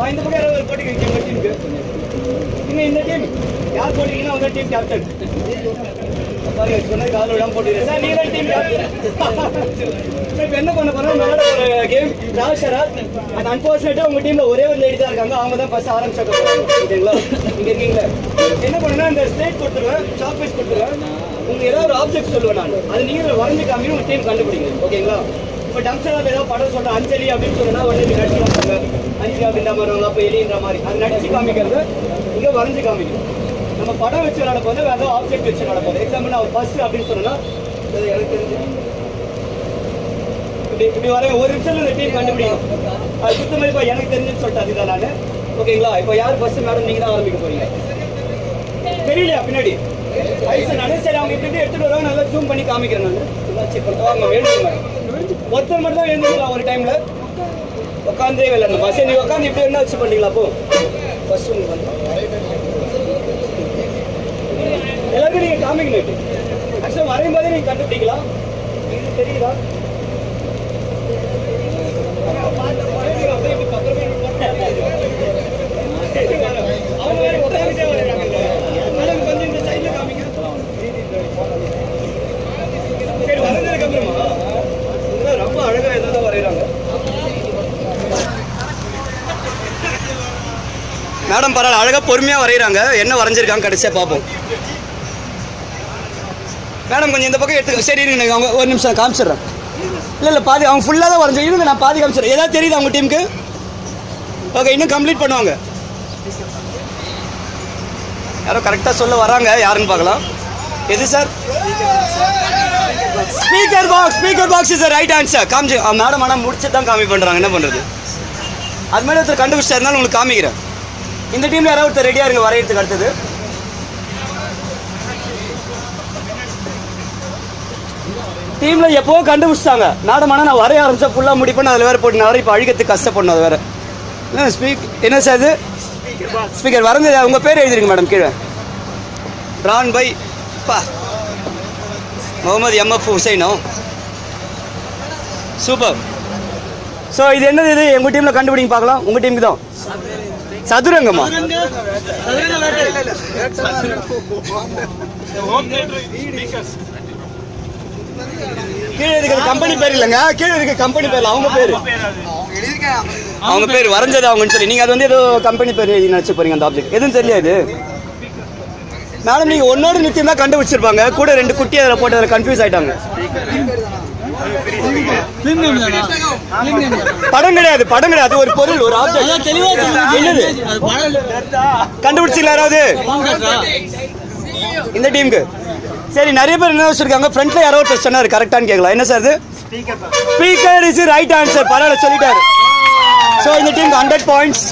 ஆ, இந்த பக்கம் யாராவது போட்டிருக்கீங்க உங்க டீமுக்கு இன்னும் இந்த டீம் யார் போட்டிருக்கீங்கன்னா உங்க டீம் கேப்டன் பாருங்க சொன்னது காதல் விடாம போட்டுக்கிறேன். சார் நீங்க டீம் கேப்டன் இப்போ என்ன பண்ண போறோம்? விளையாட ஒரு கேம் ராஷரா அது அன்பார்ச்சுனேட்டா உங்க டீம்ல ஒரே ஒரு லேடி தான் இருக்காங்க. அவங்க தான் ஃபர்ஸ்ட் ஆரம்பிச்சு ஓகேங்களா? இங்க இருக்கீங்களா. என்ன பண்ணுன்னா இந்த ஸ்டேட் கொடுத்துருவேன் சாக் பீஸ் கொடுத்துருவேன். உங்க ஏதாவது ஒரு ஆப்ஜெக்ட் சொல்லுவேன் நான். அது நீங்க வரைஞ்சு காமி உங்க டீம் கண்டுபிடிங்க. ஓகேங்களா? இப்போ டம்சரா ஏதாவது படம் சொல்ற அஞ்சலி அப்படின்னு சொன்னா உடனே நீங்க நடிச்சு காமிப்பாங்க மாதிரி வருவாங்க அப்போ எலின்ற மாதிரி. அது நடிச்சு காமிக்கிறது இங்கே வரைஞ்சு காமிக்கணும் நம்ம படம் வச்சு நடப்போது வேறு வேற ஏதாவது ஆப்ஜெக்ட் வச்சு நடப்போம் போது எக்ஸாம்பிள் நான் பஸ் அப்படின்னு சொன்னா எனக்கு தெரிஞ்சு. இப்படி இப்படி வர ஒரு நிமிஷம் இந்த டீம் கண்டுபிடிக்கும் அது சுத்தமாக இப்போ எனக்கு தெரிஞ்சுன்னு சொல்லிட்டு அதுதான் நான். ஓகேங்களா? இப்போ யார் ஃபர்ஸ்ட் மேடம் நீங்க தான் ஆரம்பிக்க போறீங்க? தெரியலையா பின்னாடி? ஐசா நானே சரி அவங்க இப்படி எடுத்துட்டு வருவாங்க நல்லா ஜூம் பண்ணி காமிக்கிறேன் நான். செக் பண்ணிட்டு வாங்க வேணும் ஒருத்தர் மட்டும் தான் எழுந்துக்கலாம் ஒரு டைம்ல உட்காந்தே விளையாடணும். சரி நீ உட்காந்து இப்படி என்ன வச்சு பண்ணிக்கலாம் அப்போ ஃபர்ஸ்ட் உங்களுக்கு எல்லாருக்கும் நீங்க காமிக்கணும் ஆக்சுவலாக வரையும் போதே நீங்க கண்டுபிடிக்கலாம். தெரியுதா அவங்க வேற உட்காந்துட்டே வரைறாங்க மேடம் கொஞ்சம் இந்த சைடுல காமிங்க சரி வரைஞ்சதுக்கு அப்புறமா இவங்க ரொம்ப அழகா ஏதாவது வரைகிறாங்க மேடம் பரவாயில்ல அழகாக பொறுமையாக வரைகிறாங்க என்ன வரைஞ்சிருக்காங்க கடைசியாக பார்ப்போம். மேடம் கொஞ்சம் இந்த பக்கம் எடுத்து சரி இருங்க அவங்க ஒரு நிமிஷம் காமிச்சிடுறேன். இல்லை இல்லை பாதி அவங்க ஃபுல்லாக தான் வரைஞ்சி இருங்க நான் பாதி காமிச்சிடுறேன். ஏதாவது தெரியுது அவங்க டீமுக்கு ஓகே இன்னும் கம்ப்ளீட் பண்ணுவாங்க. யாரோ கரெக்டாக சொல்ல வராங்க. யாருன்னு பார்க்கலாம். எது sir speaker box speaker box is right answer காமிச்சு மேடம் ஆனால் முடிச்சு தான் காமி பண்ணுறாங்க என்ன பண்ணுறது அது மாதிரி ஒருத்தர் கண்டுபிடிச்சாருனாலும் உங்களுக்கு காமிக்கிறேன். இந்த டீமில் யாராவது ஒருத்தர் ரெடியாக இருங்க வரையறதுக்கு அடுத்தது. டீம்ல எப்போ கண்டுபிடிச்சிட்டாங்க. நாடமான நான் வரைய ஆரம்பிச்சா ஃபுல்லாக முடிப்பேன் அதில் வேற போட்டு நான் வர இப்போ அழிக்கிறதுக்கு கஷ்டப்படணும் அது வேற. என்ன ஸ்பீக் என்ன சார் இது? ஸ்பீக்கர் வரந்து உங்கள் பேர் எழுதிருங்க மேடம் கீழே. ரான் பை. பா முகமது எம்எஃப் ஹுசைனோ சூப்பர் ஸோ இது என்னது இது? எங்கள் டீமில் கண்டுபிடிங்க பார்க்கலாம். உங்கள் டீமுக்கு தான். சதுரங்கம்மா கீழே கம்பெனி பேர் இல்லைங்க. கீழே இருக்க கம்பெனி பேர்ல அவங்க பேர். அவங்க பேர் வரைஞ்சது அவங்கன்னு சொல்லி. நீங்க அது வந்து ஏதோ கம்பெனி பேர் நினைச்சு போறீங்க அந்த ஆப்ஜெக்ட் எதுவும் தெரியாது மேடம் நீங்க ஒன்னோட நிச்சயம் தான் கண்டுபிடிச்சிருப்பாங்க. கூட ரெண்டு குட்டி அதில் போட்டு அதில் கன்ஃபியூஸ் ஆயிட்டாங்க. படம் கிடையாது படம் கிடையாது. ஒரு பொருள் ஒரு ஆப்ஜெக்ட் என்னது? கண்டுபிடிச்சிங்களா யாராவது? இந்த டீமுக்கு. சரி நிறைய பேர் என்ன வச்சிருக்காங்க? ஃப்ரண்ட்ல யாரோ ஒருத்தர் சொன்னாரு கரெக்டான்னு கேட்கலாம் என்ன சார் இது? ஸ்பீக்கர் இஸ் ரைட் ஆன்சர் பரவாயில்ல சொல்லிட்டாரு. ஸோ இந்த டீமுக்கு ஹண்ட்ரட் பாயிண்ட்ஸ்